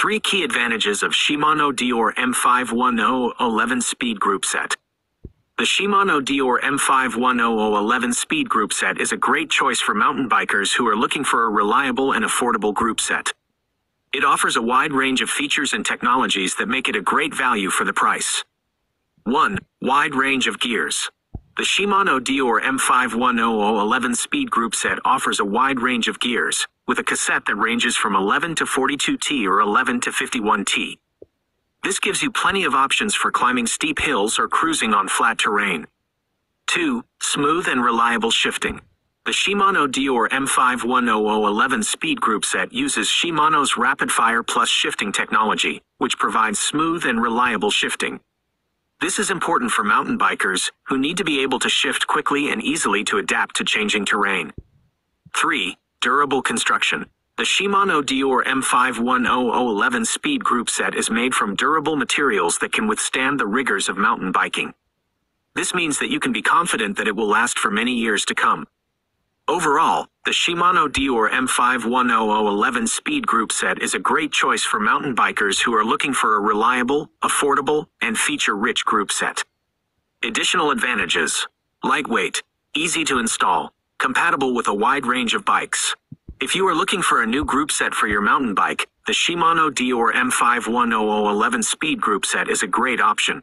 Three key advantages of Shimano Deore M510 11 Speed Group Set. The Shimano Deore M510 11 Speed Group Set is a great choice for mountain bikers who are looking for a reliable and affordable group set. It offers a wide range of features and technologies that make it a great value for the price. 1. Wide range of gears. The Shimano Deore M510 11 Speed Group Set offers a wide range of gears, with a cassette that ranges from 11 to 42T or 11 to 51T. This gives you plenty of options for climbing steep hills or cruising on flat terrain. 2. Smooth and reliable shifting. The Shimano Deore M510 11 Speed Group Set uses Shimano's Rapid Fire Plus shifting technology, which provides smooth and reliable shifting. This is important for mountain bikers who need to be able to shift quickly and easily to adapt to changing terrain. 3. Durable construction. The Shimano Deore M510 Speed Group Set is made from durable materials that can withstand the rigors of mountain biking. This means that you can be confident that it will last for many years to come. Overall, the Shimano Deore M510 11 Speed Group Set is a great choice for mountain bikers who are looking for a reliable, affordable, and feature-rich group set. Additional advantages. Lightweight, easy to install, compatible with a wide range of bikes. If you are looking for a new group set for your mountain bike, the Shimano Deore M510 11 Speed Group Set is a great option.